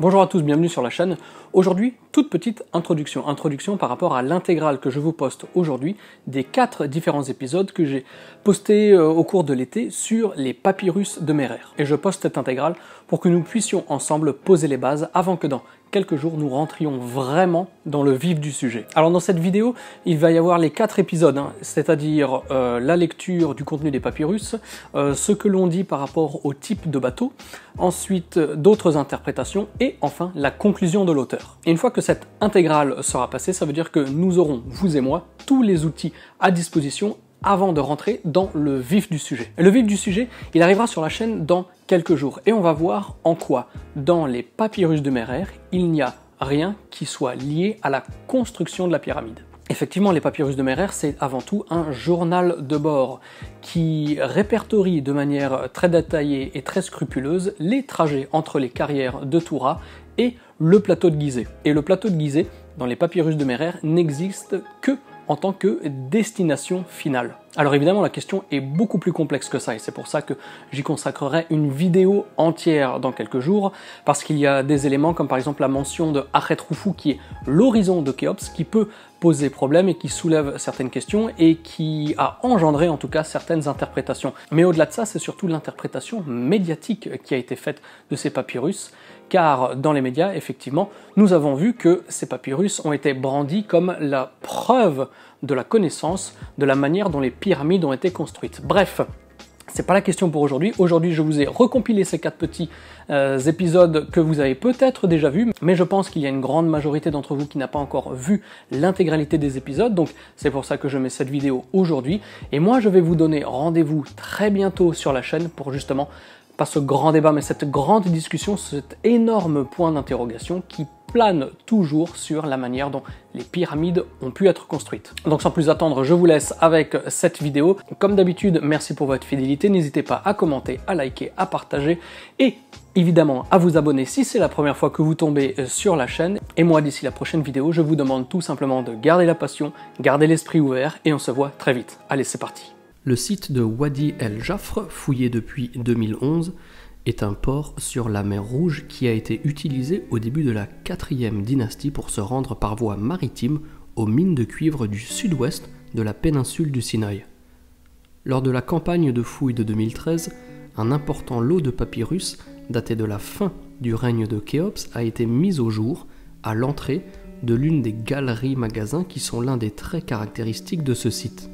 Bonjour à tous, bienvenue sur la chaîne. Aujourd'hui, toute petite introduction. Introduction par rapport à l'intégrale que je vous poste aujourd'hui des quatre différents épisodes que j'ai postés euh, au cours de l'été sur les papyrus de Merer. Et je poste cette intégrale pour que nous puissions ensemble poser les bases avant que dans quelques jours, nous rentrions vraiment dans le vif du sujet. Alors dans cette vidéo, il va y avoir les quatre épisodes, hein, c'est-à-dire euh, la lecture du contenu des papyrus, euh, ce que l'on dit par rapport au type de bateau, ensuite d'autres interprétations et enfin la conclusion de l'auteur. Et une fois que cette intégrale sera passée, ça veut dire que nous aurons, vous et moi, tous les outils à disposition avant de rentrer dans le vif du sujet. le vif du sujet, il arrivera sur la chaîne dans quelques jours et on va voir en quoi, dans les papyrus de Merer, il n'y a rien qui soit lié à la construction de la pyramide. Effectivement, les papyrus de Merer, c'est avant tout un journal de bord qui répertorie de manière très détaillée et très scrupuleuse les trajets entre les carrières de Toura et le plateau de Gizeh. Et le plateau de Gizeh, dans les papyrus de Merer, n'existe que en tant que destination finale. Alors évidemment la question est beaucoup plus complexe que ça et c'est pour ça que j'y consacrerai une vidéo entière dans quelques jours parce qu'il y a des éléments comme par exemple la mention de Roufou qui est l'horizon de Khéops qui peut poser problème et qui soulève certaines questions et qui a engendré en tout cas certaines interprétations. Mais au-delà de ça, c'est surtout l'interprétation médiatique qui a été faite de ces papyrus car dans les médias, effectivement, nous avons vu que ces papyrus ont été brandis comme la preuve de la connaissance de la manière dont les pyramides ont été construites. Bref, c'est pas la question pour aujourd'hui. Aujourd'hui, je vous ai recompilé ces quatre petits euh, épisodes que vous avez peut-être déjà vus, mais je pense qu'il y a une grande majorité d'entre vous qui n'a pas encore vu l'intégralité des épisodes, donc c'est pour ça que je mets cette vidéo aujourd'hui. Et moi, je vais vous donner rendez-vous très bientôt sur la chaîne pour justement pas ce grand débat, mais cette grande discussion, cet énorme point d'interrogation qui plane toujours sur la manière dont les pyramides ont pu être construites. Donc sans plus attendre, je vous laisse avec cette vidéo. Comme d'habitude, merci pour votre fidélité. N'hésitez pas à commenter, à liker, à partager et évidemment à vous abonner si c'est la première fois que vous tombez sur la chaîne. Et moi, d'ici la prochaine vidéo, je vous demande tout simplement de garder la passion, garder l'esprit ouvert et on se voit très vite. Allez, c'est parti. Le site de Wadi El Jafr, fouillé depuis 2011, est un port sur la mer Rouge qui a été utilisé au début de la 4 dynastie pour se rendre par voie maritime aux mines de cuivre du sud-ouest de la péninsule du Sinaï. Lors de la campagne de fouilles de 2013, un important lot de papyrus daté de la fin du règne de Khéops a été mis au jour à l'entrée de l'une des galeries magasins qui sont l'un des traits caractéristiques de ce site.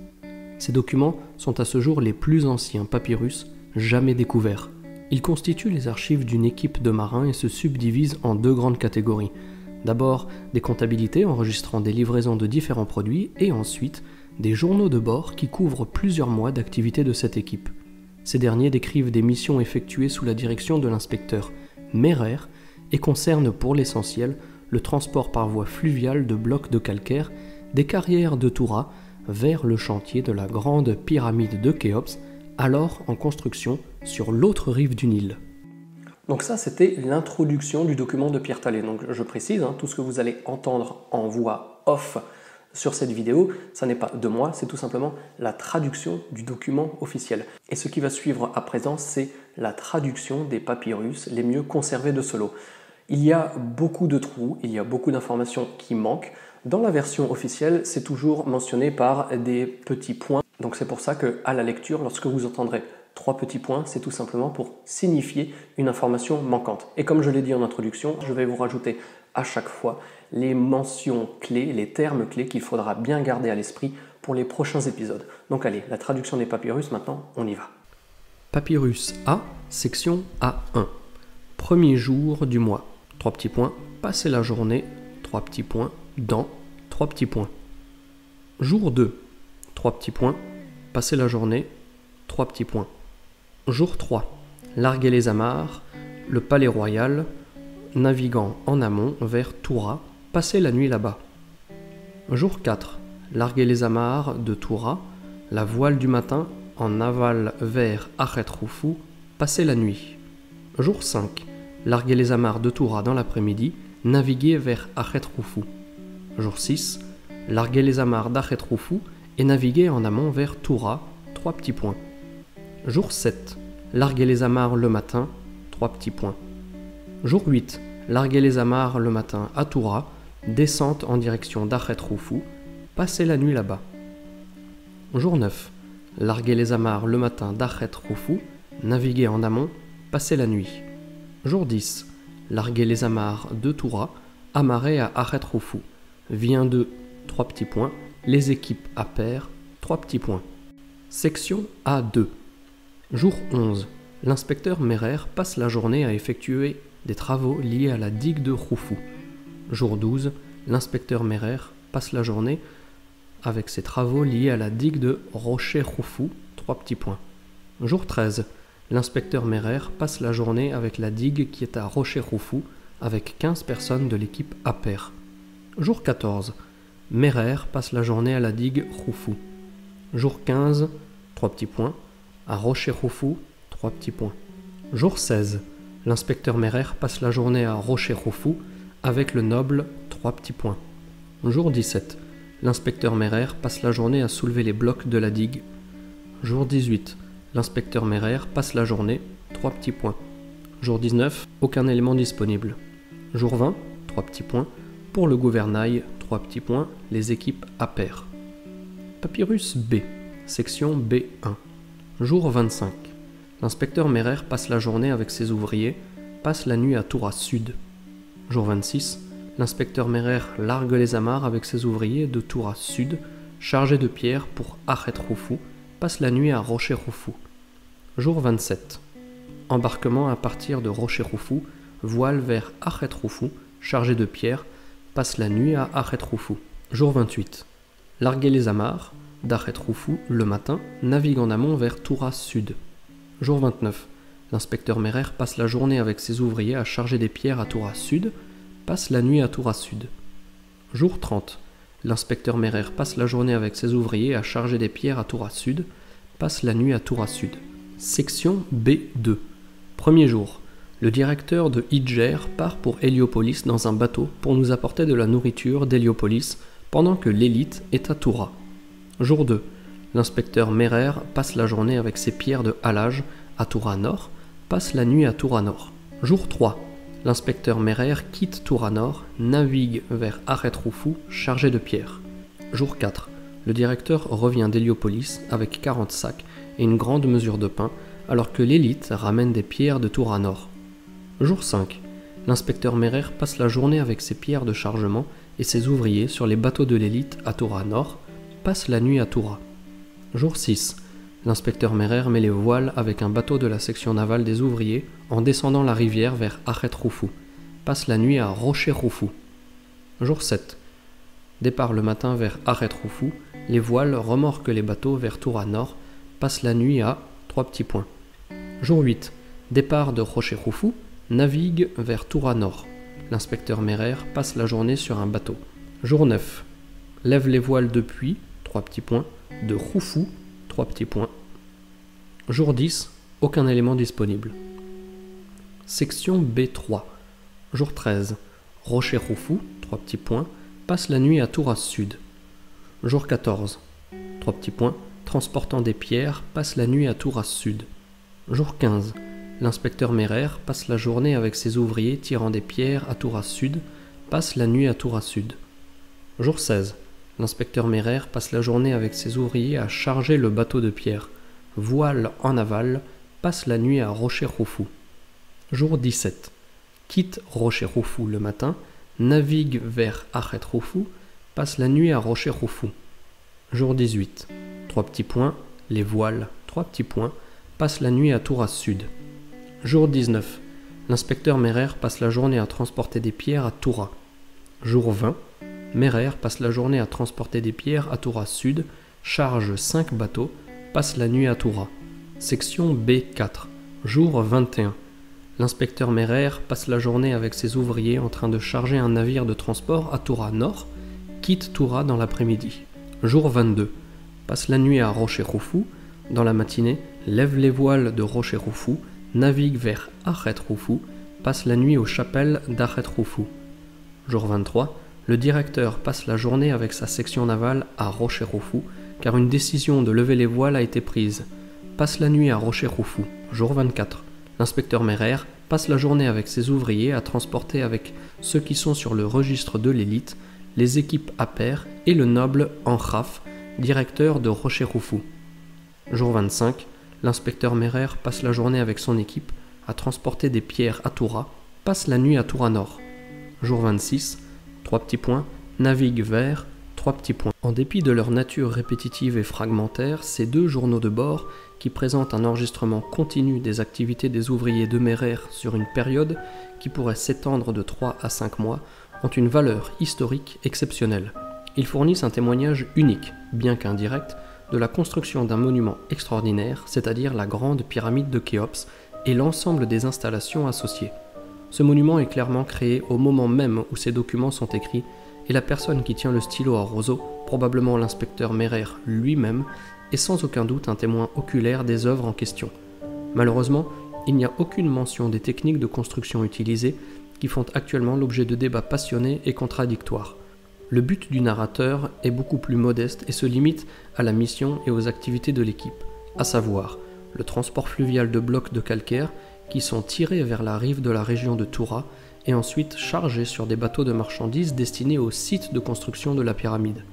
Ces documents sont à ce jour les plus anciens papyrus jamais découverts. Ils constituent les archives d'une équipe de marins et se subdivisent en deux grandes catégories. D'abord des comptabilités enregistrant des livraisons de différents produits et ensuite des journaux de bord qui couvrent plusieurs mois d'activité de cette équipe. Ces derniers décrivent des missions effectuées sous la direction de l'inspecteur Merer et concernent pour l'essentiel le transport par voie fluviale de blocs de calcaire des carrières de Toura vers le chantier de la grande pyramide de Khéops, alors en construction sur l'autre rive du Nil. Donc ça, c'était l'introduction du document de Pierre Tallet. Donc je précise, hein, tout ce que vous allez entendre en voix off sur cette vidéo, ça n'est pas de moi, c'est tout simplement la traduction du document officiel. Et ce qui va suivre à présent, c'est la traduction des papyrus les mieux conservés de ce lot. Il y a beaucoup de trous, il y a beaucoup d'informations qui manquent. Dans la version officielle, c'est toujours mentionné par des petits points. Donc c'est pour ça que à la lecture, lorsque vous entendrez trois petits points, c'est tout simplement pour signifier une information manquante. Et comme je l'ai dit en introduction, je vais vous rajouter à chaque fois les mentions clés, les termes clés qu'il faudra bien garder à l'esprit pour les prochains épisodes. Donc allez, la traduction des papyrus maintenant, on y va. Papyrus A, section A1. Premier jour du mois. Trois petits points. Passer la journée. Trois petits points dans, trois petits points. Jour 2, trois petits points, passer la journée, trois petits points. Jour 3, larguer les amarres, le palais royal, naviguant en amont vers Toura, passer la nuit là-bas. Jour 4, larguer les amarres de Toura, la voile du matin en aval vers Roufou, passer la nuit. Jour 5, larguer les amarres de Toura dans l'après-midi, naviguer vers Roufou. Jour 6, larguer les amarres d'Achet-Roufou et naviguer en amont vers Toura, trois petits points. Jour 7, larguer les amarres le matin, trois petits points. Jour 8, larguer les amarres le matin à Toura, descente en direction d'Achet Roufou, passer la nuit là-bas. Jour 9. Larguer les amarres le matin d'Achet Roufou, naviguer en amont, passer la nuit. Jour 10. Larguer les amarres de Toura, amarrer à Achet Roufou. Vient de 3 petits points, les équipes à pair, 3 petits points. Section A2. Jour 11. L'inspecteur Merer passe la journée à effectuer des travaux liés à la digue de Roufou. Jour 12. L'inspecteur Merer passe la journée avec ses travaux liés à la digue de Rocher-Roufou, 3 petits points. Jour 13. L'inspecteur Merer passe la journée avec la digue qui est à Rocher-Roufou avec 15 personnes de l'équipe APER. Jour 14. Merer passe la journée à la digue Roufou. Jour 15, 3 petits points. À Rocher-Roufou, 3 petits points. Jour 16. L'inspecteur Merer passe la journée à Rocher-Roufou avec le noble, 3 petits points. Jour 17. L'inspecteur Merer passe la journée à soulever les blocs de la digue. Jour 18. L'inspecteur Merer passe la journée, 3 petits points. Jour 19. Aucun élément disponible. Jour 20. 3 petits points. Pour le gouvernail, 3 petits points. Les équipes à pair. Papyrus B. Section B1. Jour 25. L'inspecteur Merer passe la journée avec ses ouvriers, passe la nuit à Toura Sud. Jour 26. L'inspecteur Merer largue les amarres avec ses ouvriers de Toura Sud, chargés de pierres pour Achet Roufou, passe la nuit à Rocher Roufou. Jour 27. Embarquement à partir de Rocher Roufou, voile vers Achet Roufou, chargé de pierres, passe la nuit à Achet Roufou. Jour 28. Larguer les amarres, d'Achet Roufou le matin, navigue en amont vers Toura Sud. Jour 29. L'inspecteur Merer passe la journée avec ses ouvriers à charger des pierres à Toura Sud, passe la nuit à Toura Sud. Jour 30. L'inspecteur Merer passe la journée avec ses ouvriers à charger des pierres à Toura Sud, passe la nuit à Toura Sud. Section B2. Premier jour. Le directeur de Hidger part pour Héliopolis dans un bateau pour nous apporter de la nourriture d'Héliopolis pendant que l'élite est à Toura. Jour 2. L'inspecteur Merer passe la journée avec ses pierres de halage à Toura Nord, passe la nuit à Toura Nord. Jour 3. L'inspecteur Merer quitte Toura Nord, navigue vers Arret-Roufou chargé de pierres. Jour 4. Le directeur revient d'Héliopolis avec 40 sacs et une grande mesure de pain, alors que l'élite ramène des pierres de Toura Nord. Jour 5. L'inspecteur Merer passe la journée avec ses pierres de chargement et ses ouvriers sur les bateaux de l'élite à Toura Nord, passe la nuit à Toura. Jour 6. L'inspecteur Merer met les voiles avec un bateau de la section navale des ouvriers en descendant la rivière vers Achet Roufou. Passe la nuit à Rocher Roufou. Jour 7. Départ le matin vers Achet Roufou. Les voiles remorquent les bateaux vers Toura Nord. Passe la nuit à trois petits points. Jour 8. Départ de Rocher Roufou. Navigue vers Toura Nord. L'inspecteur Merer passe la journée sur un bateau. Jour 9. Lève les voiles depuis, trois petits points, de Roufou, trois petits points. Jour 10, aucun élément disponible. Section B3. Jour 13, Rocher Roufou, trois petits points, passe la nuit à Touras Sud. Jour 14, trois petits points, transportant des pierres, passe la nuit à Touras Sud. Jour 15, l'inspecteur Merer passe la journée avec ses ouvriers tirant des pierres à Touras Sud, passe la nuit à Touras Sud. Jour 16, L'inspecteur Merer passe la journée avec ses ouvriers à charger le bateau de pierre. Voile en aval, passe la nuit à Rocher-Roufou. Jour 17. Quitte Rocher-Roufou le matin, navigue vers Achet-Roufou, passe la nuit à Rocher-Roufou. Jour 18. Trois petits points, les voiles, trois petits points, passe la nuit à Touras Sud. Jour 19. L'inspecteur Merer passe la journée à transporter des pierres à Toura. Jour 20. Merer passe la journée à transporter des pierres à Toura Sud, charge 5 bateaux, passe la nuit à Toura. Section B4, jour 21. L'inspecteur Merer passe la journée avec ses ouvriers en train de charger un navire de transport à Toura Nord, quitte Toura dans l'après-midi. Jour 22. Passe la nuit à Rocher-Roufou. Dans la matinée, lève les voiles de Rocher-Roufou, navigue vers Achet-Roufou, passe la nuit aux chapelles d'Achet-Roufou. Jour 23 le directeur passe la journée avec sa section navale à Rocher-Roufou, car une décision de lever les voiles a été prise. Passe la nuit à Rocher-Roufou, jour 24. L'inspecteur Merer passe la journée avec ses ouvriers à transporter avec ceux qui sont sur le registre de l'élite, les équipes à pair et le noble Enraf, directeur de Rocher-Roufou. Jour 25, l'inspecteur Merer passe la journée avec son équipe à transporter des pierres à Toura, passe la nuit à Toura Nord. Jour 26, trois petits points, navigue vers trois petits points. En dépit de leur nature répétitive et fragmentaire, ces deux journaux de bord, qui présentent un enregistrement continu des activités des ouvriers de Merer sur une période qui pourrait s'étendre de 3 à 5 mois, ont une valeur historique exceptionnelle. Ils fournissent un témoignage unique, bien qu'indirect, de la construction d'un monument extraordinaire, c'est-à-dire la grande pyramide de Khéops et l'ensemble des installations associées. Ce monument est clairement créé au moment même où ces documents sont écrits, et la personne qui tient le stylo à roseau, probablement l'inspecteur Merer lui-même, est sans aucun doute un témoin oculaire des œuvres en question. Malheureusement, il n'y a aucune mention des techniques de construction utilisées qui font actuellement l'objet de débats passionnés et contradictoires. Le but du narrateur est beaucoup plus modeste et se limite à la mission et aux activités de l'équipe, à savoir le transport fluvial de blocs de calcaire qui sont tirés vers la rive de la région de Toura et ensuite chargés sur des bateaux de marchandises destinés au site de construction de la pyramide.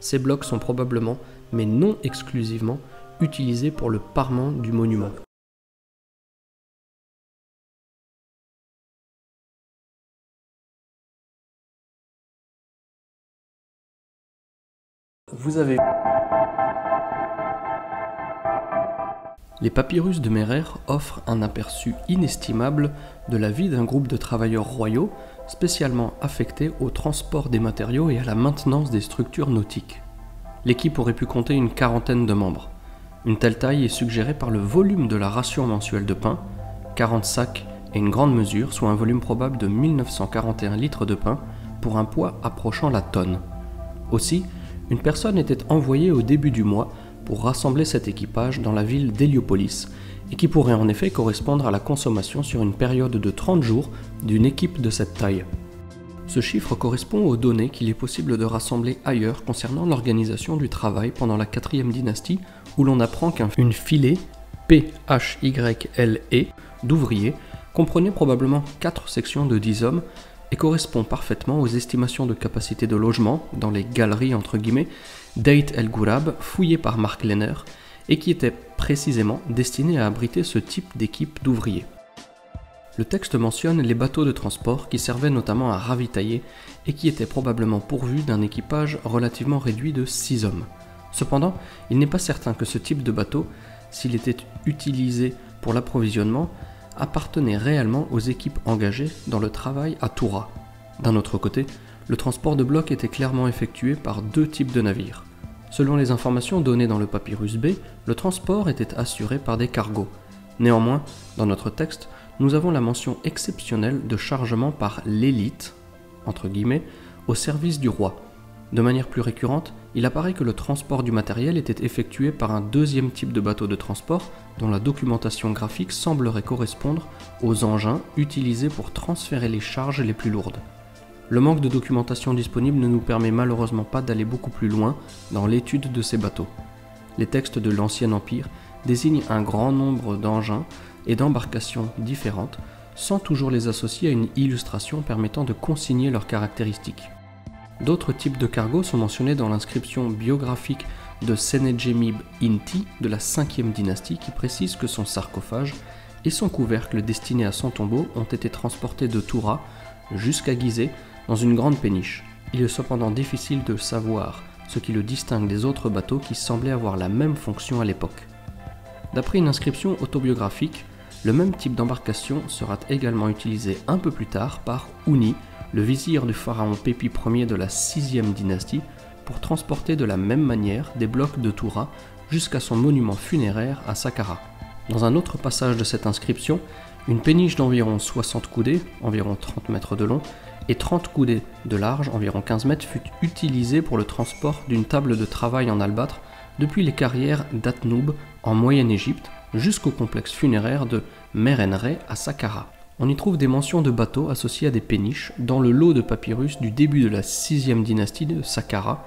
Ces blocs sont probablement, mais non exclusivement, utilisés pour le parement du monument. Vous Les papyrus de Merer offrent un aperçu inestimable de la vie d'un groupe de travailleurs royaux spécialement affectés au transport des matériaux et à la maintenance des structures nautiques. L'équipe aurait pu compter une quarantaine de membres. Une telle taille est suggérée par le volume de la ration mensuelle de pain, 40 sacs et une grande mesure, soit un volume probable de 1941 litres de pain, pour un poids approchant la tonne. Aussi, une personne était envoyée au début du mois pour rassembler cet équipage dans la ville d'Héliopolis, et qui pourrait en effet correspondre à la consommation sur une période de 30 jours d'une équipe de cette taille. Ce chiffre correspond aux données qu'il est possible de rassembler ailleurs concernant l'organisation du travail pendant la 4 dynastie, où l'on apprend qu'une filée PHYLE d'ouvriers comprenait probablement 4 sections de 10 hommes correspond parfaitement aux estimations de capacité de logement dans les galeries entre guillemets El Gourab fouillées par Mark Lenner et qui était précisément destiné à abriter ce type d'équipe d'ouvriers. Le texte mentionne les bateaux de transport qui servaient notamment à ravitailler et qui étaient probablement pourvus d'un équipage relativement réduit de 6 hommes. Cependant, il n'est pas certain que ce type de bateau, s'il était utilisé pour l'approvisionnement, appartenait réellement aux équipes engagées dans le travail à Toura. D'un autre côté, le transport de blocs était clairement effectué par deux types de navires. Selon les informations données dans le papyrus B, le transport était assuré par des cargos. Néanmoins, dans notre texte, nous avons la mention exceptionnelle de chargement par l'élite, entre guillemets, au service du roi. De manière plus récurrente, il apparaît que le transport du matériel était effectué par un deuxième type de bateau de transport dont la documentation graphique semblerait correspondre aux engins utilisés pour transférer les charges les plus lourdes. Le manque de documentation disponible ne nous permet malheureusement pas d'aller beaucoup plus loin dans l'étude de ces bateaux. Les textes de l'Ancien Empire désignent un grand nombre d'engins et d'embarcations différentes, sans toujours les associer à une illustration permettant de consigner leurs caractéristiques. D'autres types de cargos sont mentionnés dans l'inscription biographique de Senejemib Inti de la 5e dynastie qui précise que son sarcophage et son couvercle destiné à son tombeau ont été transportés de Toura jusqu'à Gizeh dans une grande péniche. Il est cependant difficile de savoir ce qui le distingue des autres bateaux qui semblaient avoir la même fonction à l'époque. D'après une inscription autobiographique, le même type d'embarcation sera également utilisé un peu plus tard par Ouni, le vizir du pharaon Pépi Ier de la 6e dynastie, pour transporter de la même manière des blocs de Toura jusqu'à son monument funéraire à Saqqara. Dans un autre passage de cette inscription, une péniche d'environ 60 coudées, environ 30 mètres de long, et 30 coudées de large, environ 15 mètres, fut utilisée pour le transport d'une table de travail en albâtre depuis les carrières d'Atnoub en Moyenne-Égypte jusqu'au complexe funéraire de Merenre à Saqqara. On y trouve des mentions de bateaux associés à des péniches dans le lot de papyrus du début de la 6 dynastie de Saqqara,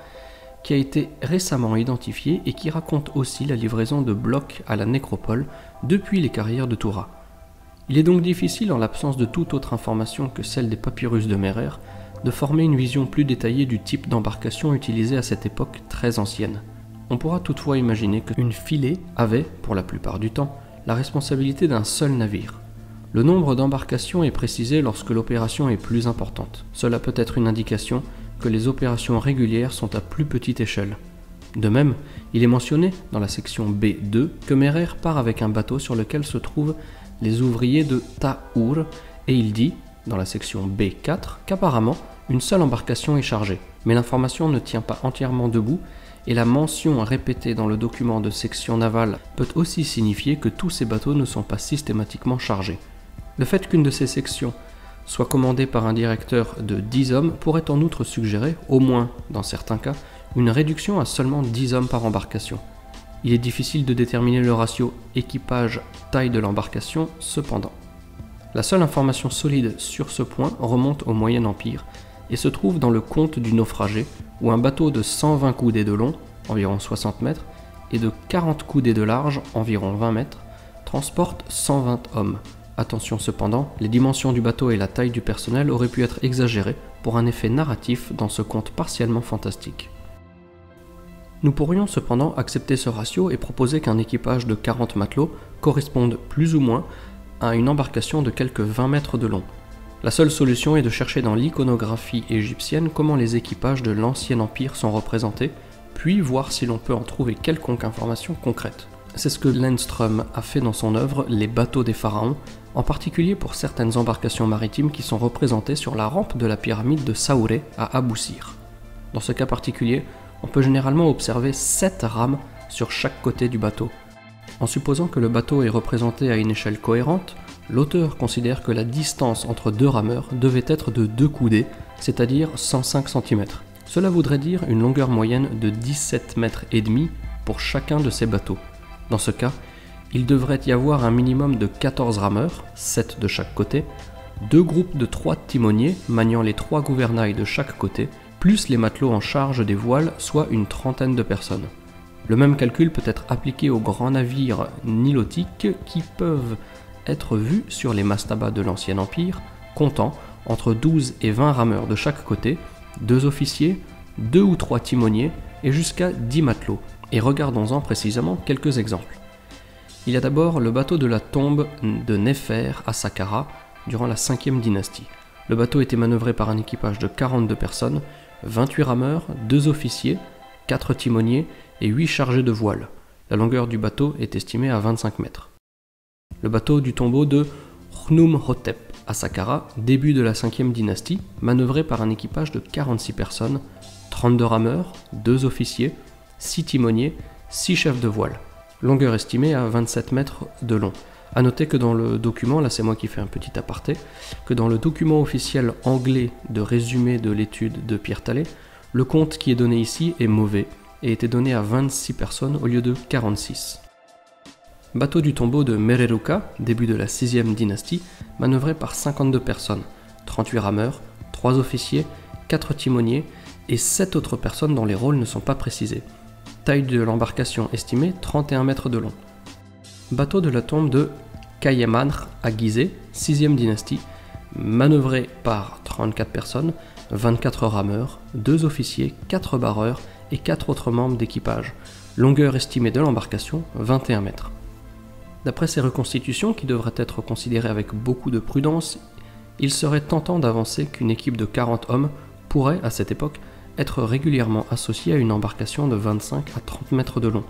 qui a été récemment identifié et qui raconte aussi la livraison de blocs à la nécropole depuis les carrières de Toura. Il est donc difficile, en l'absence de toute autre information que celle des papyrus de Merer, de former une vision plus détaillée du type d'embarcation utilisée à cette époque très ancienne. On pourra toutefois imaginer qu'une filée avait, pour la plupart du temps, la responsabilité d'un seul navire. Le nombre d'embarcations est précisé lorsque l'opération est plus importante. Cela peut être une indication que les opérations régulières sont à plus petite échelle. De même, il est mentionné dans la section B2 que Merer part avec un bateau sur lequel se trouvent les ouvriers de Ta'ur et il dit, dans la section B4, qu'apparemment une seule embarcation est chargée. Mais l'information ne tient pas entièrement debout et la mention répétée dans le document de section navale peut aussi signifier que tous ces bateaux ne sont pas systématiquement chargés. Le fait qu'une de ces sections soit commandée par un directeur de 10 hommes pourrait en outre suggérer, au moins dans certains cas, une réduction à seulement 10 hommes par embarcation. Il est difficile de déterminer le ratio équipage-taille de l'embarcation cependant. La seule information solide sur ce point remonte au Moyen Empire et se trouve dans le Conte du naufragé, où un bateau de 120 coudées de long, environ 60 mètres, et de 40 coudées de large, environ 20 mètres, transporte 120 hommes. Attention cependant, les dimensions du bateau et la taille du personnel auraient pu être exagérées pour un effet narratif dans ce conte partiellement fantastique. Nous pourrions cependant accepter ce ratio et proposer qu'un équipage de 40 matelots corresponde plus ou moins à une embarcation de quelques 20 mètres de long, la seule solution est de chercher dans l'iconographie égyptienne comment les équipages de l'Ancien Empire sont représentés, puis voir si l'on peut en trouver quelconque information concrète. C'est ce que Lindström a fait dans son œuvre Les bateaux des pharaons, en particulier pour certaines embarcations maritimes qui sont représentées sur la rampe de la pyramide de Saouré à Abou Sir. Dans ce cas particulier, on peut généralement observer 7 rames sur chaque côté du bateau. En supposant que le bateau est représenté à une échelle cohérente, l'auteur considère que la distance entre deux rameurs devait être de deux coudées, c'est-à-dire 105 cm. Cela voudrait dire une longueur moyenne de 17 mètres et demi pour chacun de ces bateaux. Dans ce cas, il devrait y avoir un minimum de 14 rameurs, 7 de chaque côté, deux groupes de 3 timoniers maniant les trois gouvernails de chaque côté, plus les matelots en charge des voiles, soit une trentaine de personnes. Le même calcul peut être appliqué aux grands navires nilotiques qui peuvent être vus sur les mastabas de l'Ancien Empire, comptant entre 12 et 20 rameurs de chaque côté, deux officiers, deux ou trois timoniers et jusqu'à 10 matelots. Et regardons-en précisément quelques exemples. Il y a d'abord le bateau de la tombe de Néfer à Saqqara durant la 5e dynastie. Le bateau était manœuvré par un équipage de 42 personnes, 28 rameurs, 2 officiers, 4 timoniers et 8 chargés de voile. La longueur du bateau est estimée à 25 mètres. Le bateau du tombeau de Hotep à Saqqara, début de la 5 dynastie, manœuvré par un équipage de 46 personnes, 32 rameurs, 2 officiers, 6 timoniers, 6 chefs de voile. Longueur estimée à 27 mètres de long. A noter que dans le document, là c'est moi qui fais un petit aparté, que dans le document officiel anglais de résumé de l'étude de Pierre Tallet, le compte qui est donné ici est mauvais et était donné à 26 personnes au lieu de 46. Bateau du tombeau de Mereruka, début de la 6ème dynastie, manœuvré par 52 personnes, 38 rameurs, 3 officiers, 4 timoniers et 7 autres personnes dont les rôles ne sont pas précisés. Taille de l'embarcation estimée 31 mètres de long. Bateau de la tombe de Kayemanr à Gizeh, 6ème dynastie, manœuvré par 34 personnes, 24 rameurs, 2 officiers, 4 barreurs et 4 autres membres d'équipage. Longueur estimée de l'embarcation 21 mètres. D'après ces reconstitutions, qui devraient être considérées avec beaucoup de prudence, il serait tentant d'avancer qu'une équipe de 40 hommes pourrait, à cette époque, être régulièrement associée à une embarcation de 25 à 30 mètres de long.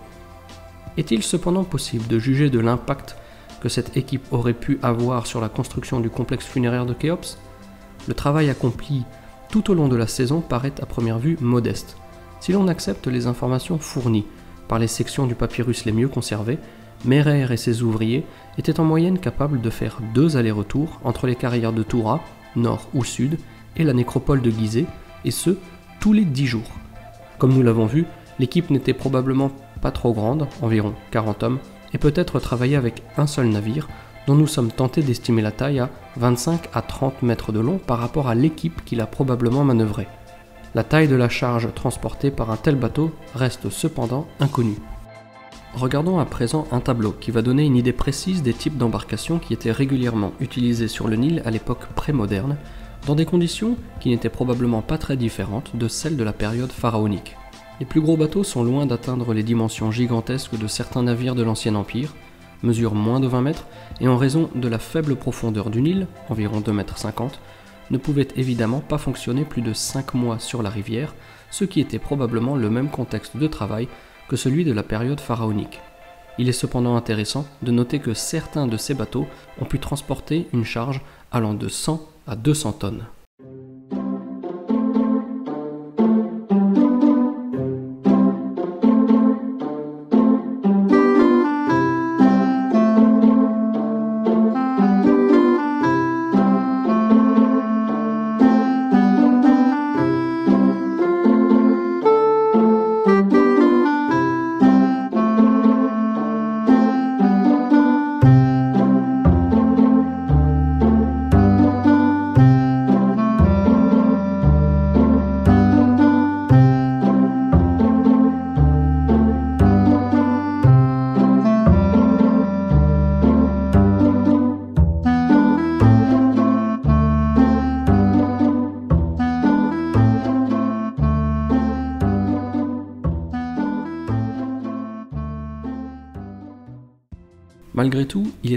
Est-il cependant possible de juger de l'impact que cette équipe aurait pu avoir sur la construction du complexe funéraire de Khéops? Le travail accompli tout au long de la saison paraît à première vue modeste. Si l'on accepte les informations fournies par les sections du papyrus les mieux conservées, Merer et ses ouvriers étaient en moyenne capables de faire deux allers-retours entre les carrières de Toura, nord ou sud, et la nécropole de Gizeh, et ce, tous les dix jours. Comme nous l'avons vu, l'équipe n'était probablement pas trop grande, environ 40 hommes, et peut-être travaillait avec un seul navire, dont nous sommes tentés d'estimer la taille à 25 à 30 mètres de long par rapport à l'équipe qu'il a probablement manœuvrée. La taille de la charge transportée par un tel bateau reste cependant inconnue. Regardons à présent un tableau qui va donner une idée précise des types d'embarcations qui étaient régulièrement utilisés sur le Nil à l'époque pré-moderne, dans des conditions qui n'étaient probablement pas très différentes de celles de la période pharaonique. Les plus gros bateaux sont loin d'atteindre les dimensions gigantesques de certains navires de l'Ancien Empire, mesurent moins de 20 mètres et en raison de la faible profondeur du Nil, environ 2 mètres 50, ne pouvaient évidemment pas fonctionner plus de 5 mois sur la rivière, ce qui était probablement le même contexte de travail que celui de la période pharaonique. Il est cependant intéressant de noter que certains de ces bateaux ont pu transporter une charge allant de 100 à 200 tonnes.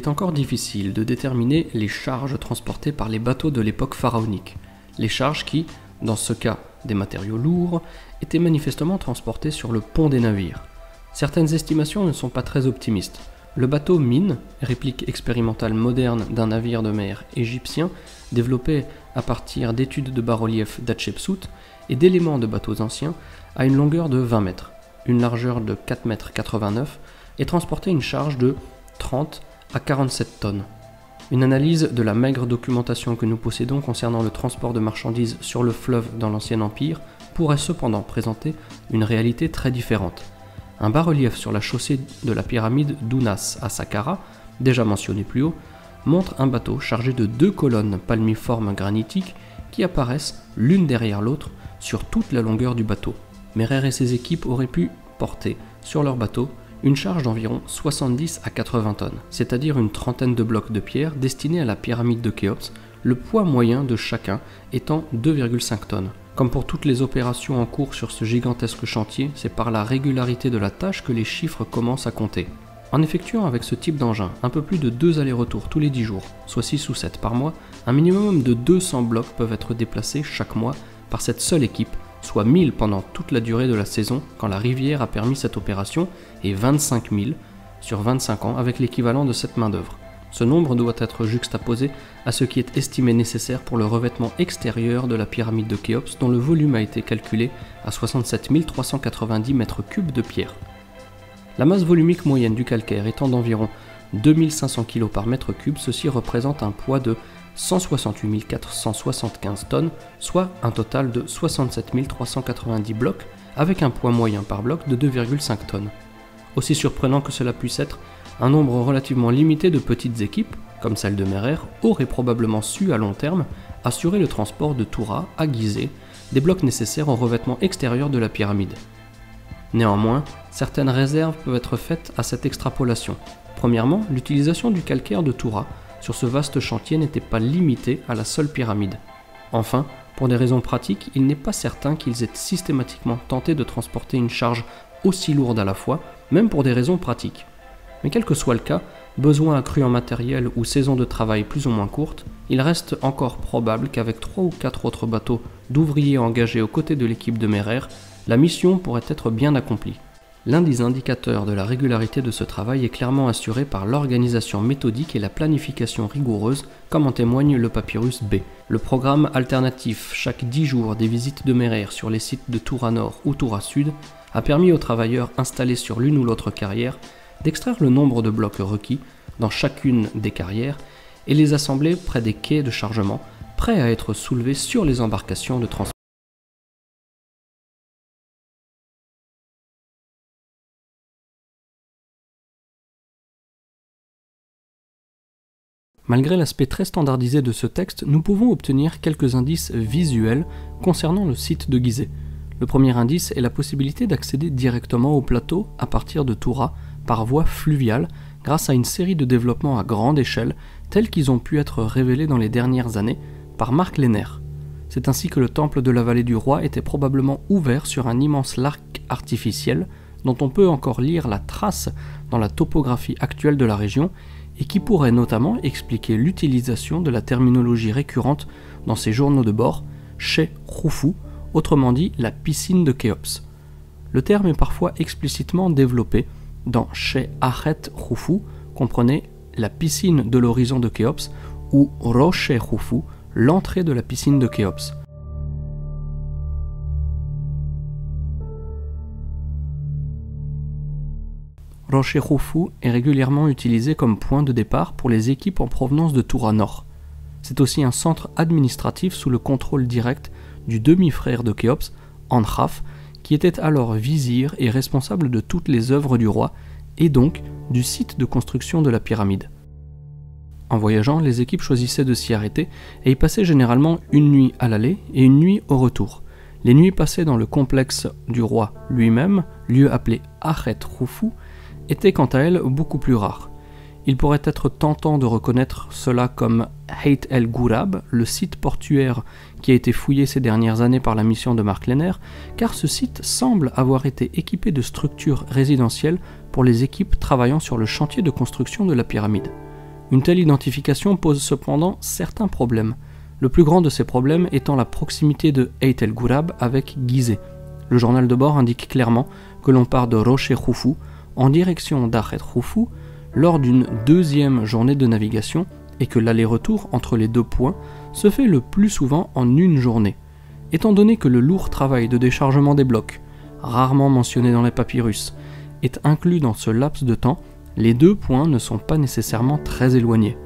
Est encore difficile de déterminer les charges transportées par les bateaux de l'époque pharaonique. Les charges qui, dans ce cas des matériaux lourds, étaient manifestement transportées sur le pont des navires. Certaines estimations ne sont pas très optimistes. Le bateau Mine, réplique expérimentale moderne d'un navire de mer égyptien, développé à partir d'études de bas-relief d'Hatshepsut et d'éléments de bateaux anciens, a une longueur de 20 mètres, une largeur de 4 mètres 89 et transportait une charge de 30 à 47 tonnes. Une analyse de la maigre documentation que nous possédons concernant le transport de marchandises sur le fleuve dans l'Ancien Empire pourrait cependant présenter une réalité très différente. Un bas-relief sur la chaussée de la pyramide d'Unas à Saqqara, déjà mentionné plus haut, montre un bateau chargé de deux colonnes palmiformes granitiques qui apparaissent l'une derrière l'autre sur toute la longueur du bateau. Merer et ses équipes auraient pu porter sur leur bateau une charge d'environ 70 à 80 tonnes, c'est-à-dire une trentaine de blocs de pierre destinés à la pyramide de Khéops, le poids moyen de chacun étant 2,5 tonnes. Comme pour toutes les opérations en cours sur ce gigantesque chantier, c'est par la régularité de la tâche que les chiffres commencent à compter. En effectuant avec ce type d'engin un peu plus de 2 allers-retours tous les 10 jours, soit 6 ou 7 par mois, un minimum de 200 blocs peuvent être déplacés chaque mois par cette seule équipe soit 1000 pendant toute la durée de la saison quand la rivière a permis cette opération, et 25 000 sur 25 ans avec l'équivalent de cette main-d'œuvre. Ce nombre doit être juxtaposé à ce qui est estimé nécessaire pour le revêtement extérieur de la pyramide de Khéops, dont le volume a été calculé à 67 390 mètres cubes de pierre. La masse volumique moyenne du calcaire étant d'environ 2500 kg par mètre cube, ceci représente un poids de 168 475 tonnes, soit un total de 67 390 blocs, avec un poids moyen par bloc de 2,5 tonnes. Aussi surprenant que cela puisse être, un nombre relativement limité de petites équipes, comme celle de Merer, aurait probablement su à long terme assurer le transport de Toura à Gizeh, des blocs nécessaires au revêtement extérieur de la pyramide. Néanmoins, certaines réserves peuvent être faites à cette extrapolation. Premièrement, l'utilisation du calcaire de Toura sur ce vaste chantier n'était pas limité à la seule pyramide. Enfin, pour des raisons pratiques, il n'est pas certain qu'ils aient systématiquement tenté de transporter une charge aussi lourde à la fois, même pour des raisons pratiques. Mais quel que soit le cas, besoin accru en matériel ou saison de travail plus ou moins courte, il reste encore probable qu'avec trois ou quatre autres bateaux d'ouvriers engagés aux côtés de l'équipe de Merer, la mission pourrait être bien accomplie. L'un des indicateurs de la régularité de ce travail est clairement assuré par l'organisation méthodique et la planification rigoureuse, comme en témoigne le papyrus B. Le programme alternatif chaque 10 jours des visites de Merer sur les sites de Toura Nord ou Toura Sud a permis aux travailleurs installés sur l'une ou l'autre carrière d'extraire le nombre de blocs requis dans chacune des carrières et les assembler près des quais de chargement, prêts à être soulevés sur les embarcations de transport. Malgré l'aspect très standardisé de ce texte, nous pouvons obtenir quelques indices visuels concernant le site de Gizeh. Le premier indice est la possibilité d'accéder directement au plateau à partir de Toura par voie fluviale grâce à une série de développements à grande échelle tels qu'ils ont pu être révélés dans les dernières années par Marc Lenner. C'est ainsi que le temple de la vallée du roi était probablement ouvert sur un immense lac artificiel dont on peut encore lire la trace dans la topographie actuelle de la région et qui pourrait notamment expliquer l'utilisation de la terminologie récurrente dans ces journaux de bord, chez Khufu, autrement dit la piscine de Khéops. Le terme est parfois explicitement développé dans chez Achet Khufu, comprenez la piscine de l'horizon de Khéops, ou Roche Khufu, l'entrée de la piscine de Khéops. Rocher Khufu est régulièrement utilisé comme point de départ pour les équipes en provenance de Toura Nord. C'est aussi un centre administratif sous le contrôle direct du demi-frère de Khéops, Ankhaf, qui était alors vizir et responsable de toutes les œuvres du roi, et donc du site de construction de la pyramide. En voyageant, les équipes choisissaient de s'y arrêter et y passaient généralement une nuit à l'aller et une nuit au retour. Les nuits passées dans le complexe du roi lui-même, lieu appelé Achet Rufu, étaient quant à elles beaucoup plus rares. Il pourrait être tentant de reconnaître cela comme Heit el Gourab, le site portuaire qui a été fouillé ces dernières années par la mission de Mark Lenner, car ce site semble avoir été équipé de structures résidentielles pour les équipes travaillant sur le chantier de construction de la pyramide. Une telle identification pose cependant certains problèmes, le plus grand de ces problèmes étant la proximité de Heit el Gourab avec Gizeh. Le journal de bord indique clairement que l'on part de Rocher Khufu en direction d'Achet Khufu lors d'une deuxième journée de navigation et que l'aller-retour entre les deux points se fait le plus souvent en une journée. Étant donné que le lourd travail de déchargement des blocs, rarement mentionné dans les papyrus, est inclus dans ce laps de temps, les deux points ne sont pas nécessairement très éloignés.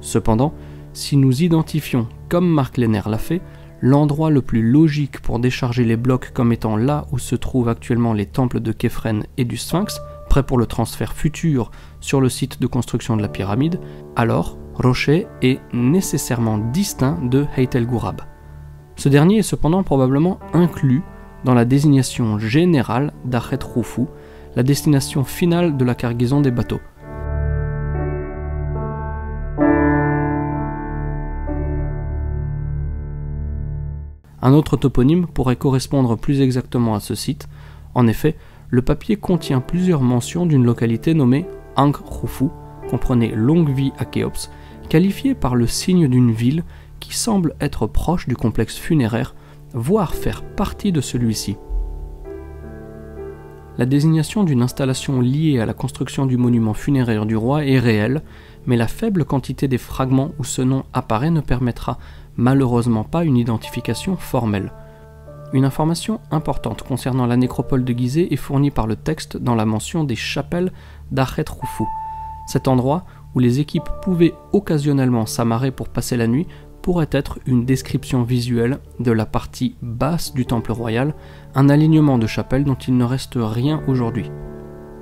Cependant, si nous identifions, comme Mark Lenner l'a fait, l'endroit le plus logique pour décharger les blocs comme étant là où se trouvent actuellement les temples de Képhren et du Sphinx, pour le transfert futur sur le site de construction de la pyramide, alors Rocher est nécessairement distinct de Heitel Gourab. Ce dernier est cependant probablement inclus dans la désignation générale d'Achet Rufu, la destination finale de la cargaison des bateaux. Un autre toponyme pourrait correspondre plus exactement à ce site. En effet, le papier contient plusieurs mentions d'une localité nommée Ankh-Khufu, comprenez longue vie à Khéops, qualifiée par le signe d'une ville qui semble être proche du complexe funéraire, voire faire partie de celui-ci. La désignation d'une installation liée à la construction du monument funéraire du roi est réelle, mais la faible quantité des fragments où ce nom apparaît ne permettra malheureusement pas une identification formelle. Une information importante concernant la nécropole de Gizeh est fournie par le texte dans la mention des chapelles d'Achet Rufu. Cet endroit, où les équipes pouvaient occasionnellement s'amarrer pour passer la nuit, pourrait être une description visuelle de la partie basse du temple royal, un alignement de chapelles dont il ne reste rien aujourd'hui.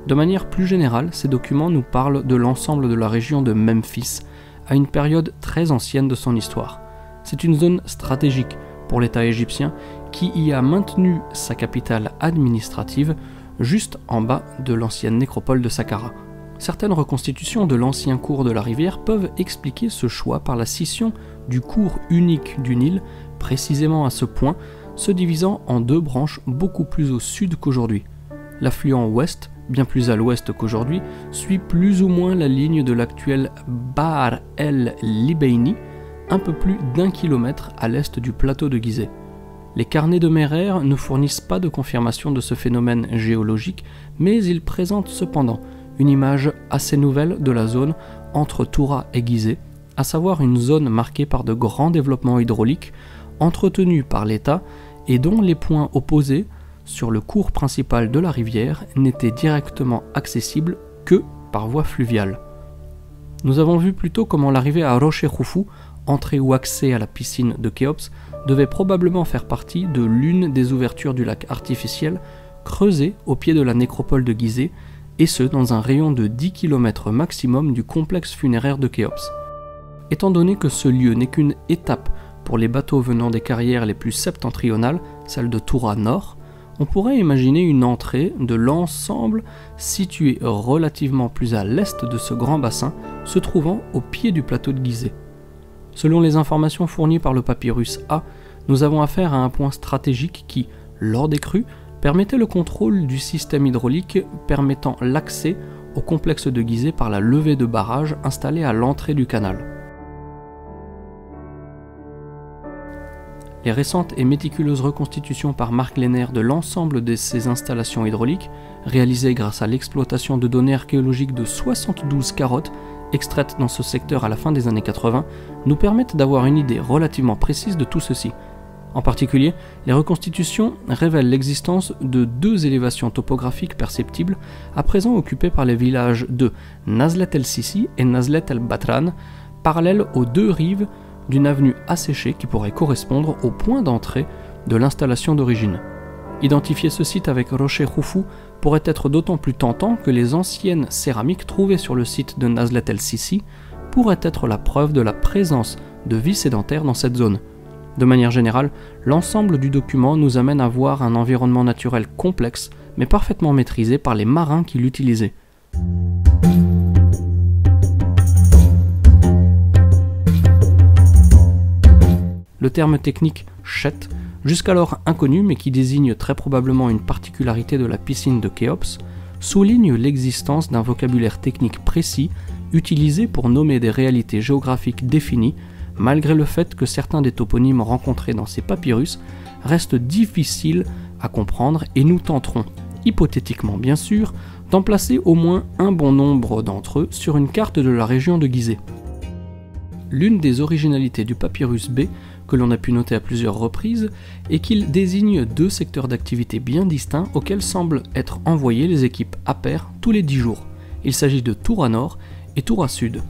De manière plus générale, ces documents nous parlent de l'ensemble de la région de Memphis, à une période très ancienne de son histoire. C'est une zone stratégique pour l'État égyptien qui y a maintenu sa capitale administrative juste en bas de l'ancienne nécropole de Saqqara. Certaines reconstitutions de l'ancien cours de la rivière peuvent expliquer ce choix par la scission du cours unique du Nil, précisément à ce point, se divisant en deux branches beaucoup plus au sud qu'aujourd'hui. L'affluent ouest, bien plus à l'ouest qu'aujourd'hui, suit plus ou moins la ligne de l'actuel Bahr el-Libeini, un peu plus d'un kilomètre à l'est du plateau de Gizeh. Les carnets de Merer ne fournissent pas de confirmation de ce phénomène géologique, mais ils présentent cependant une image assez nouvelle de la zone entre Toura et Gizeh, à savoir une zone marquée par de grands développements hydrauliques entretenus par l'État et dont les points opposés sur le cours principal de la rivière n'étaient directement accessibles que par voie fluviale. Nous avons vu plutôt comment l'arrivée à Rocher Khufu, entrée ou accès à la piscine de Khéops, devait probablement faire partie de l'une des ouvertures du lac artificiel creusé au pied de la nécropole de Gizeh, et ce dans un rayon de 10 km maximum du complexe funéraire de Khéops. Étant donné que ce lieu n'est qu'une étape pour les bateaux venant des carrières les plus septentrionales, celle de Toura Nord, on pourrait imaginer une entrée de l'ensemble situé relativement plus à l'est de ce grand bassin, se trouvant au pied du plateau de Gizeh. Selon les informations fournies par le papyrus A, nous avons affaire à un point stratégique qui, lors des crues, permettait le contrôle du système hydraulique permettant l'accès au complexe de Gizeh par la levée de barrages installés à l'entrée du canal. Les récentes et méticuleuses reconstitutions par Marc Lenner de l'ensemble de ces installations hydrauliques, réalisées grâce à l'exploitation de données archéologiques de 72 carottes extraites dans ce secteur à la fin des années 80, nous permettent d'avoir une idée relativement précise de tout ceci. En particulier, les reconstitutions révèlent l'existence de deux élévations topographiques perceptibles, à présent occupées par les villages de Nazlet el-Sisi et Nazlet el-Batran, parallèles aux deux rives d'une avenue asséchée qui pourrait correspondre au point d'entrée de l'installation d'origine. Identifier ce site avec Rocher Roufou pourrait être d'autant plus tentant que les anciennes céramiques trouvées sur le site de Nazlet el-Sisi pourraient être la preuve de la présence de vie sédentaire dans cette zone. De manière générale, l'ensemble du document nous amène à voir un environnement naturel complexe mais parfaitement maîtrisé par les marins qui l'utilisaient. Le terme technique chet, jusqu'alors inconnu mais qui désigne très probablement une particularité de la piscine de Khéops, souligne l'existence d'un vocabulaire technique précis utilisé pour nommer des réalités géographiques définies, malgré le fait que certains des toponymes rencontrés dans ces papyrus restent difficiles à comprendre et nous tenterons, hypothétiquement bien sûr, d'en placer au moins un bon nombre d'entre eux sur une carte de la région de Gizeh. L'une des originalités du papyrus B que l'on a pu noter à plusieurs reprises est qu'il désigne deux secteurs d'activité bien distincts auxquels semblent être envoyées les équipes à pair tous les 10 jours. Il s'agit de Tour à nord et Tour à sud.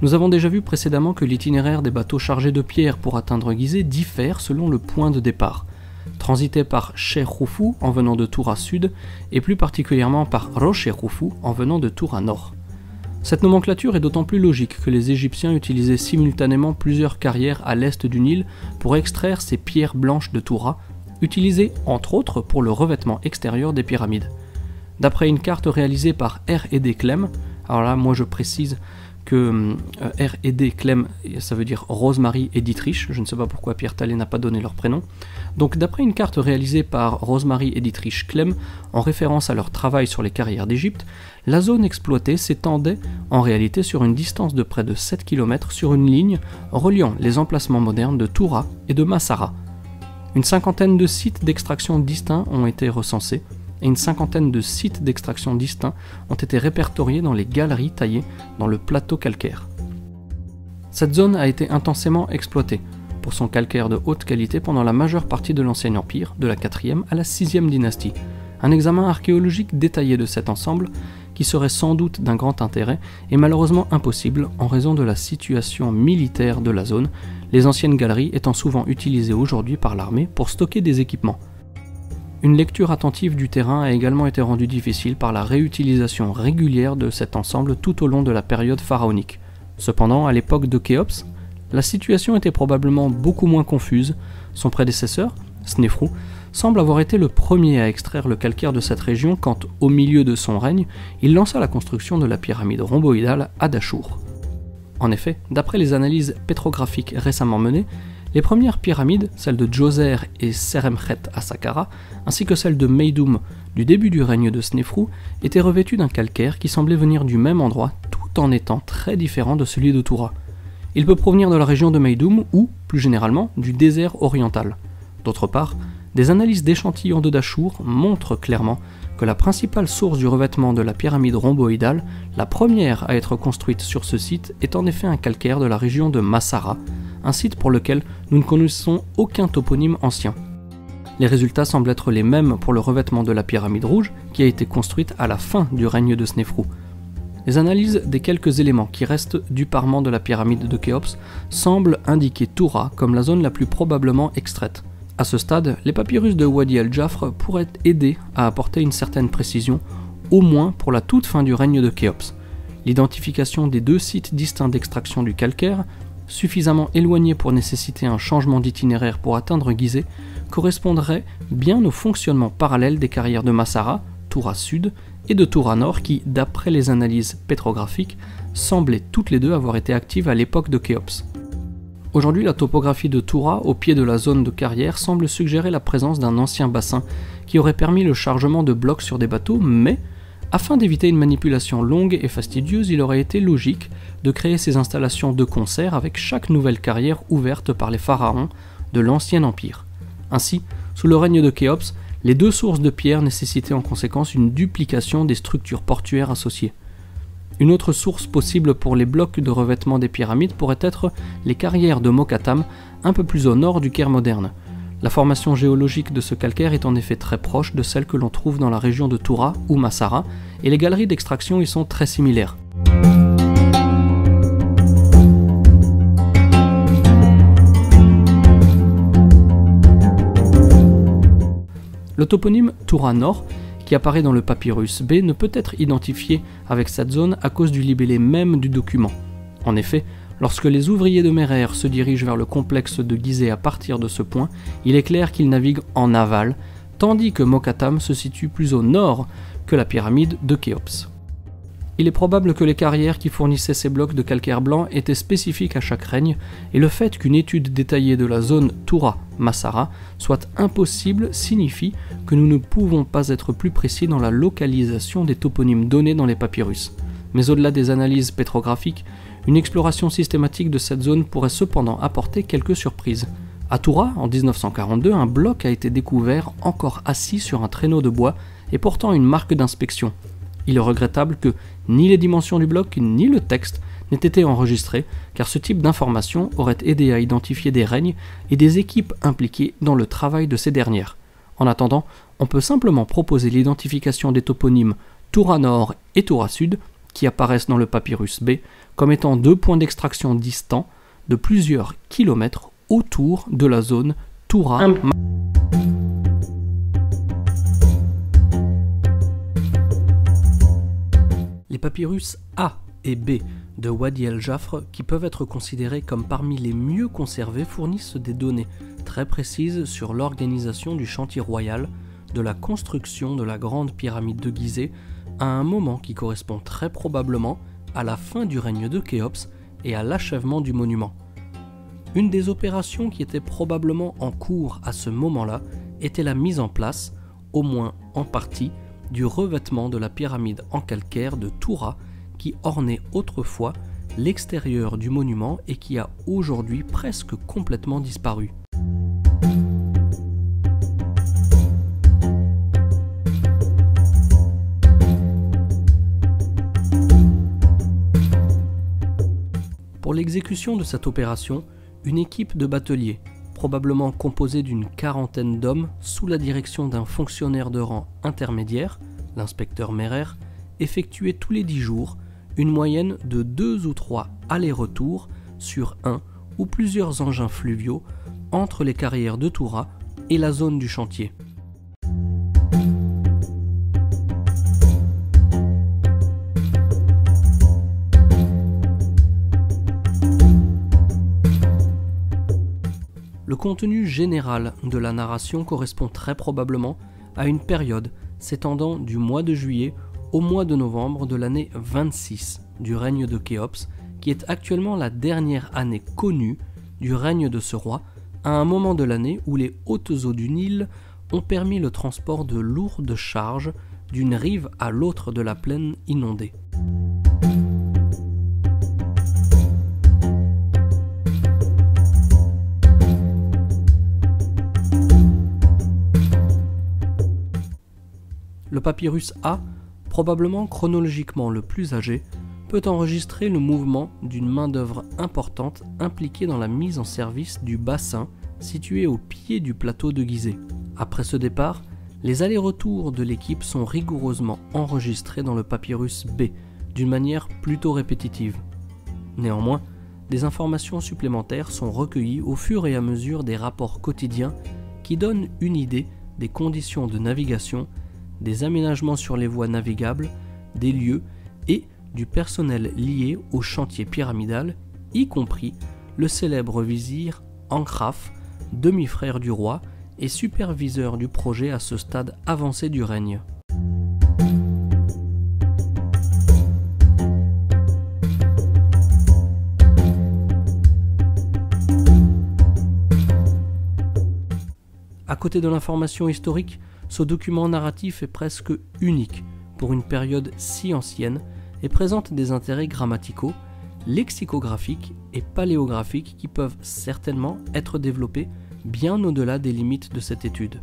Nous avons déjà vu précédemment que l'itinéraire des bateaux chargés de pierres pour atteindre Gizeh diffère selon le point de départ. Transité par Roufou en venant de Tour à sud et plus particulièrement par Rocher-Roufou en venant de Tour à nord. Cette nomenclature est d'autant plus logique que les Égyptiens utilisaient simultanément plusieurs carrières à l'est du Nil pour extraire ces pierres blanches de Toura, utilisées entre autres pour le revêtement extérieur des pyramides. D'après une carte réalisée par R. et D. Clem, alors là moi je précise que euh, R et D Clem, ça veut dire Rosemary et Dietrich, je ne sais pas pourquoi Pierre Tallet n'a pas donné leur prénom. Donc d'après une carte réalisée par Rosemary et Dietrich Clem, en référence à leur travail sur les carrières d'Égypte, la zone exploitée s'étendait en réalité sur une distance de près de 7 km sur une ligne reliant les emplacements modernes de Toura et de Massara. Une cinquantaine de sites d'extraction distincts ont été recensés, et une cinquantaine de sites d'extraction distincts ont été répertoriés dans les galeries taillées dans le plateau calcaire. Cette zone a été intensément exploitée pour son calcaire de haute qualité pendant la majeure partie de l'Ancien Empire, de la 4e à la 6e dynastie. Un examen archéologique détaillé de cet ensemble, qui serait sans doute d'un grand intérêt, est malheureusement impossible en raison de la situation militaire de la zone, les anciennes galeries étant souvent utilisées aujourd'hui par l'armée pour stocker des équipements. Une lecture attentive du terrain a également été rendue difficile par la réutilisation régulière de cet ensemble tout au long de la période pharaonique. Cependant, à l'époque de Khéops, la situation était probablement beaucoup moins confuse. Son prédécesseur, Snefrou, semble avoir été le premier à extraire le calcaire de cette région quand, au milieu de son règne, il lança la construction de la pyramide rhomboïdale à Dachour. En effet, d'après les analyses pétrographiques récemment menées, les premières pyramides, celles de Djoser et Seremchet à Saqqara, ainsi que celles de Meidum du début du règne de Snefrou, étaient revêtues d'un calcaire qui semblait venir du même endroit tout en étant très différent de celui de Toura. Il peut provenir de la région de Meidum ou, plus généralement, du désert oriental. D'autre part, des analyses d'échantillons de Dachour montrent clairement que la principale source du revêtement de la pyramide rhomboïdale, la première à être construite sur ce site, est en effet un calcaire de la région de Massara, un site pour lequel nous ne connaissons aucun toponyme ancien. Les résultats semblent être les mêmes pour le revêtement de la pyramide rouge, qui a été construite à la fin du règne de Snefrou. Les analyses des quelques éléments qui restent du parement de la pyramide de Khéops semblent indiquer Toura comme la zone la plus probablement extraite. À ce stade, les papyrus de Wadi el-Jafr pourraient aider à apporter une certaine précision, au moins pour la toute fin du règne de Khéops. L'identification des deux sites distincts d'extraction du calcaire suffisamment éloigné pour nécessiter un changement d'itinéraire pour atteindre Gizeh, correspondrait bien au fonctionnement parallèle des carrières de Massara, Toura Sud, et de Toura Nord qui, d'après les analyses pétrographiques, semblaient toutes les deux avoir été actives à l'époque de Khéops. Aujourd'hui, la topographie de Toura, au pied de la zone de carrière, semble suggérer la présence d'un ancien bassin qui aurait permis le chargement de blocs sur des bateaux, mais afin d'éviter une manipulation longue et fastidieuse, il aurait été logique de créer ces installations de concert avec chaque nouvelle carrière ouverte par les pharaons de l'ancien empire. Ainsi, sous le règne de Khéops, les deux sources de pierre nécessitaient en conséquence une duplication des structures portuaires associées. Une autre source possible pour les blocs de revêtement des pyramides pourrait être les carrières de Mokatam, un peu plus au nord du Caire moderne. La formation géologique de ce calcaire est en effet très proche de celle que l'on trouve dans la région de Toura ou Massara, et les galeries d'extraction y sont très similaires. Le toponyme Toura Nord, qui apparaît dans le papyrus B, ne peut être identifié avec cette zone à cause du libellé même du document. En effet, lorsque les ouvriers de Merer se dirigent vers le complexe de Gizeh à partir de ce point, il est clair qu'ils naviguent en aval, tandis que Mokatam se situe plus au nord que la pyramide de Khéops. Il est probable que les carrières qui fournissaient ces blocs de calcaire blanc étaient spécifiques à chaque règne, et le fait qu'une étude détaillée de la zone Toura-Massara soit impossible signifie que nous ne pouvons pas être plus précis dans la localisation des toponymes donnés dans les papyrus. Mais au-delà des analyses pétrographiques, une exploration systématique de cette zone pourrait cependant apporter quelques surprises. À Toura, en 1942, un bloc a été découvert encore assis sur un traîneau de bois et portant une marque d'inspection. Il est regrettable que ni les dimensions du bloc ni le texte n'aient été enregistrés, car ce type d'information aurait aidé à identifier des règnes et des équipes impliquées dans le travail de ces dernières. En attendant, on peut simplement proposer l'identification des toponymes Toura Nord et Toura Sud, qui apparaissent dans le papyrus B, comme étant deux points d'extraction distants de plusieurs kilomètres autour de la zone Toura. Les papyrus A et B de Wadi el-Jafr, qui peuvent être considérés comme parmi les mieux conservés, fournissent des données très précises sur l'organisation du chantier royal, de la construction de la grande pyramide de Gizeh, à un moment qui correspond très probablement à la fin du règne de Khéops et à l'achèvement du monument. Une des opérations qui était probablement en cours à ce moment-là était la mise en place, au moins en partie, du revêtement de la pyramide en calcaire de Toura qui ornait autrefois l'extérieur du monument et qui a aujourd'hui presque complètement disparu. Pour l'exécution de cette opération, une équipe de bateliers, probablement composé d'une quarantaine d'hommes sous la direction d'un fonctionnaire de rang intermédiaire, l'inspecteur Merer, effectuait tous les dix jours une moyenne de deux ou trois allers-retours sur un ou plusieurs engins fluviaux entre les carrières de Toura et la zone du chantier. Contenu général de la narration correspond très probablement à une période s'étendant du mois de juillet au mois de novembre de l'année 26 du règne de Khéops, qui est actuellement la dernière année connue du règne de ce roi, à un moment de l'année où les hautes eaux du Nil ont permis le transport de lourdes charges d'une rive à l'autre de la plaine inondée. Le papyrus A, probablement chronologiquement le plus âgé, peut enregistrer le mouvement d'une main-d'œuvre importante impliquée dans la mise en service du bassin situé au pied du plateau de Gizeh. Après ce départ, les allers-retours de l'équipe sont rigoureusement enregistrés dans le papyrus B, d'une manière plutôt répétitive. Néanmoins, des informations supplémentaires sont recueillies au fur et à mesure des rapports quotidiens qui donnent une idée des conditions de navigation des aménagements sur les voies navigables, des lieux et du personnel lié au chantier pyramidal, y compris le célèbre vizir Anchraf, demi-frère du roi et superviseur du projet à ce stade avancé du règne. Côté de l'information historique, ce document narratif est presque unique pour une période si ancienne et présente des intérêts grammaticaux, lexicographiques et paléographiques qui peuvent certainement être développés bien au-delà des limites de cette étude.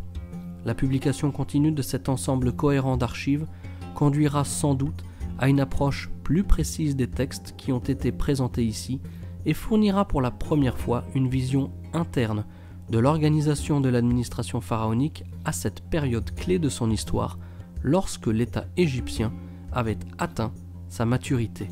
La publication continue de cet ensemble cohérent d'archives conduira sans doute à une approche plus précise des textes qui ont été présentés ici et fournira pour la première fois une vision interne de l'organisation de l'administration pharaonique à cette période clé de son histoire, lorsque l'État égyptien avait atteint sa maturité.